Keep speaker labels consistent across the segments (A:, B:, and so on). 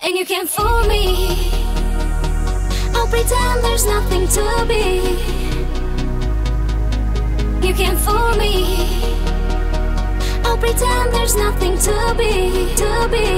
A: And you can't fool me. I'll pretend there's nothing to be. You can't fool me. I'll pretend there's nothing to be, to be,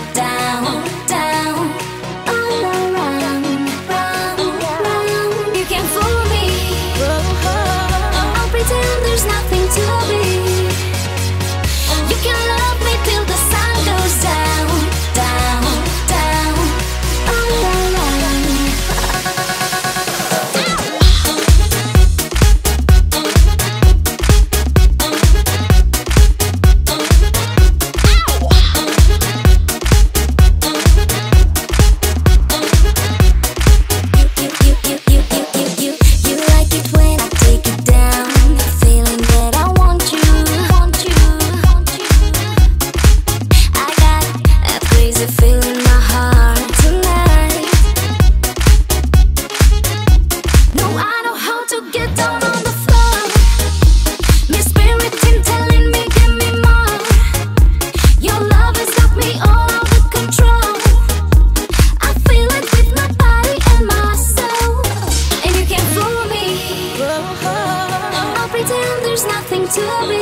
A: to be